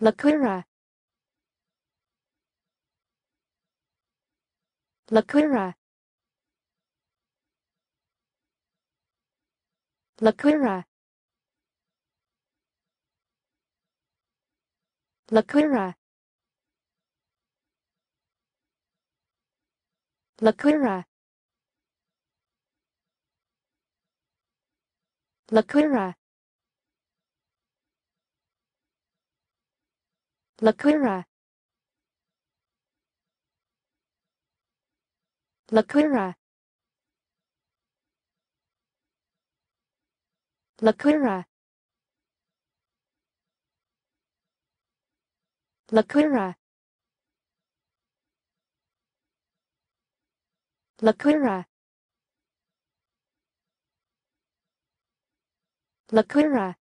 Lakura. Lakura. Lakura. Lakura. Lakura. Lakura. Lakura. Lakura. Lakura. Lakura. Lakura. Lakura.